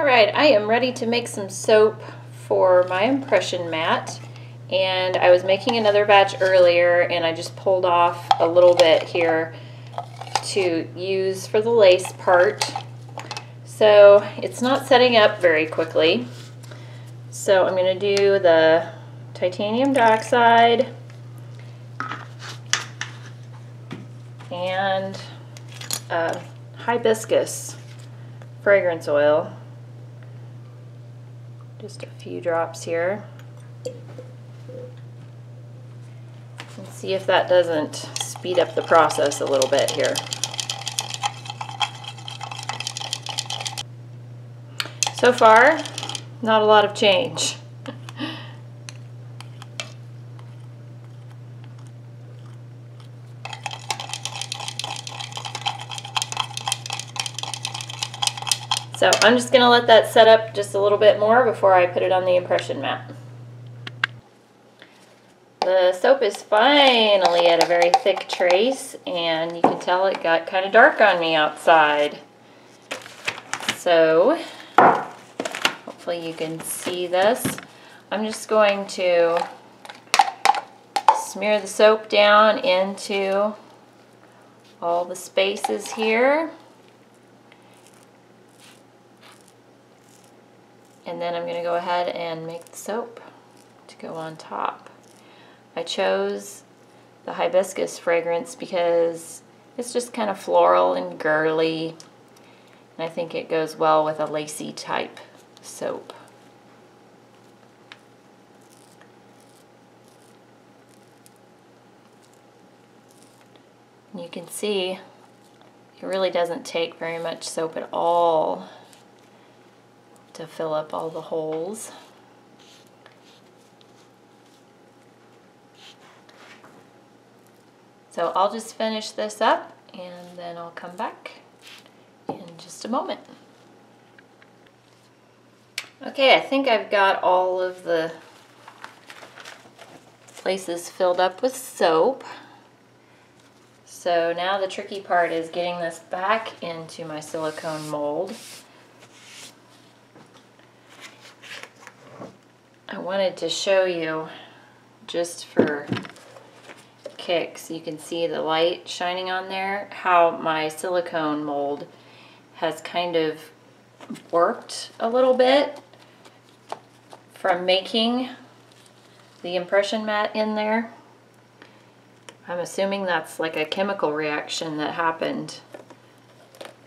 All right, I am ready to make some soap for my impression mat. And I was making another batch earlier and I just pulled off a little bit here to use for the lace part. So it's not setting up very quickly. So I'm going to do the titanium dioxide and uh, hibiscus fragrance oil. Just a few drops here. And see if that doesn't speed up the process a little bit here. So far, not a lot of change. So I'm just going to let that set up just a little bit more before I put it on the impression mat. The soap is finally at a very thick trace and you can tell it got kind of dark on me outside. So hopefully you can see this. I'm just going to smear the soap down into all the spaces here. And then I'm going to go ahead and make the soap to go on top. I chose the hibiscus fragrance because it's just kind of floral and girly. And I think it goes well with a lacy type soap. you can see it really doesn't take very much soap at all to fill up all the holes. So I'll just finish this up and then I'll come back in just a moment. Okay, I think I've got all of the places filled up with soap. So now the tricky part is getting this back into my silicone mold. Wanted to show you just for kicks, you can see the light shining on there, how my silicone mold has kind of worked a little bit from making the impression mat in there. I'm assuming that's like a chemical reaction that happened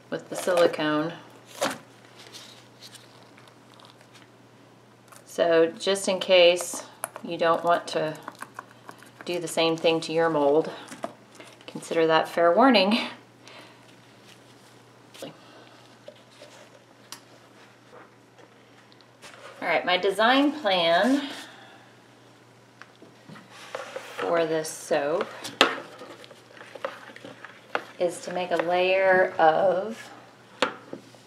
with the silicone. So just in case you don't want to do the same thing to your mold, consider that fair warning. All right, my design plan for this soap is to make a layer of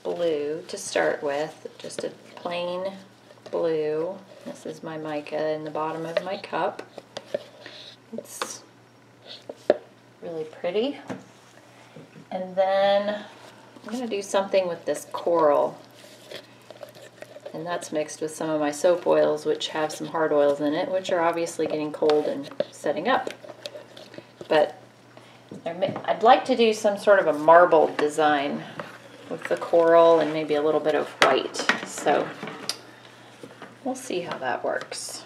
blue to start with, just a plain blue. This is my mica in the bottom of my cup. It's really pretty. And then I'm going to do something with this coral. And that's mixed with some of my soap oils, which have some hard oils in it, which are obviously getting cold and setting up. But I'd like to do some sort of a marble design with the coral and maybe a little bit of white. So We'll see how that works.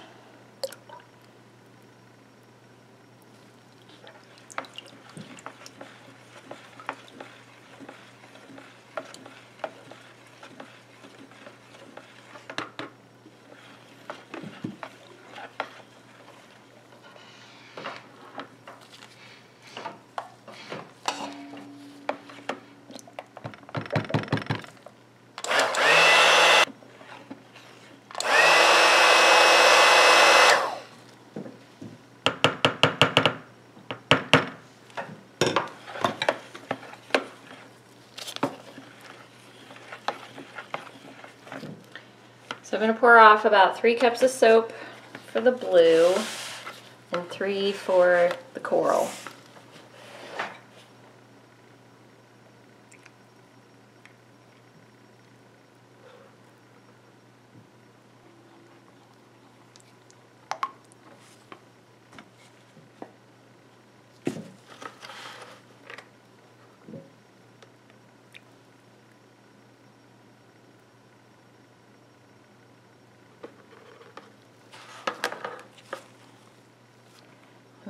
So I'm going to pour off about three cups of soap for the blue and three for the coral.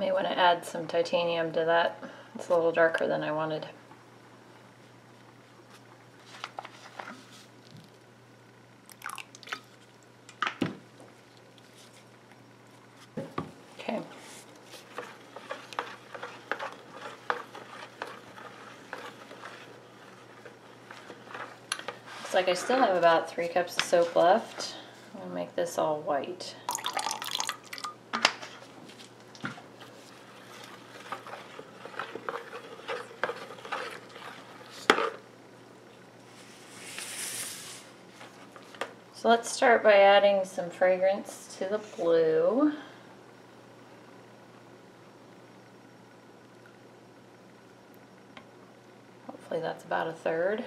May want to add some titanium to that. It's a little darker than I wanted. Okay. Looks like I still have about three cups of soap left. I'm gonna make this all white. Let's start by adding some fragrance to the blue. Hopefully that's about a third.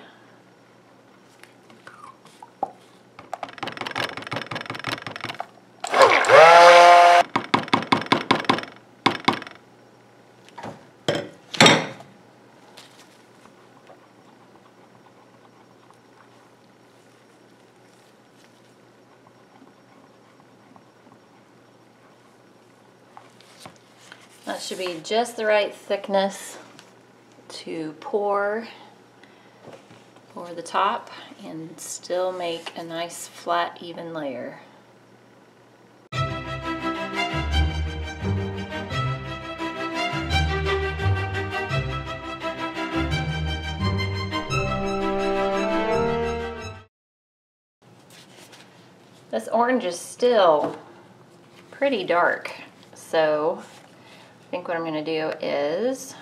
Should be just the right thickness to pour over the top and still make a nice flat even layer. This orange is still pretty dark, so think what I'm going to do is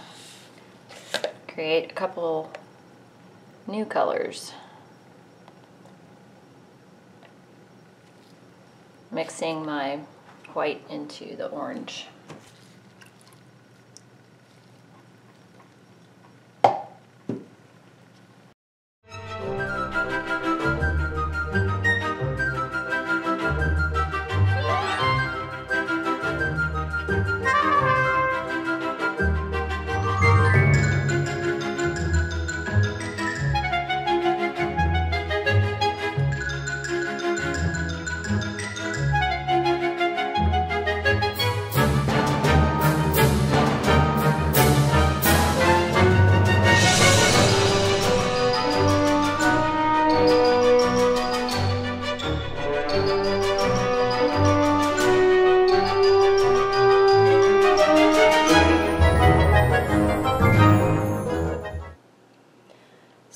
create a couple new colors. Mixing my white into the orange.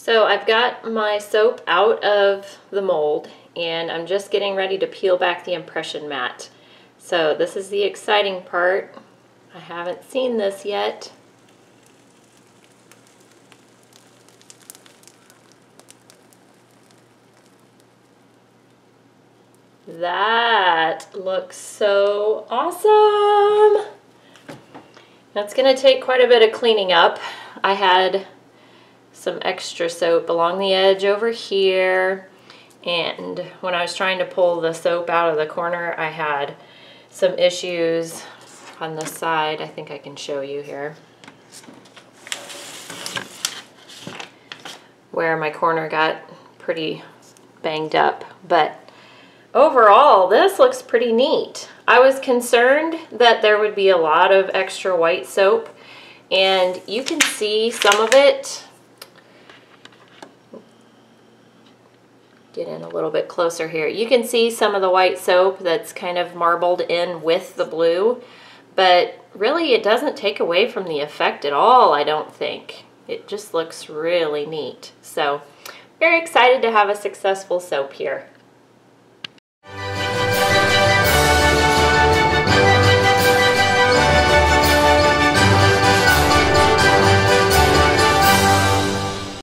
So I've got my soap out of the mold and I'm just getting ready to peel back the impression mat. So this is the exciting part. I haven't seen this yet. That looks so awesome. That's going to take quite a bit of cleaning up. I had some extra soap along the edge over here. And when I was trying to pull the soap out of the corner, I had some issues on the side. I think I can show you here. Where my corner got pretty banged up. But overall, this looks pretty neat. I was concerned that there would be a lot of extra white soap and you can see some of it get in a little bit closer here. You can see some of the white soap that's kind of marbled in with the blue, but really it doesn't take away from the effect at all, I don't think. It just looks really neat. So very excited to have a successful soap here.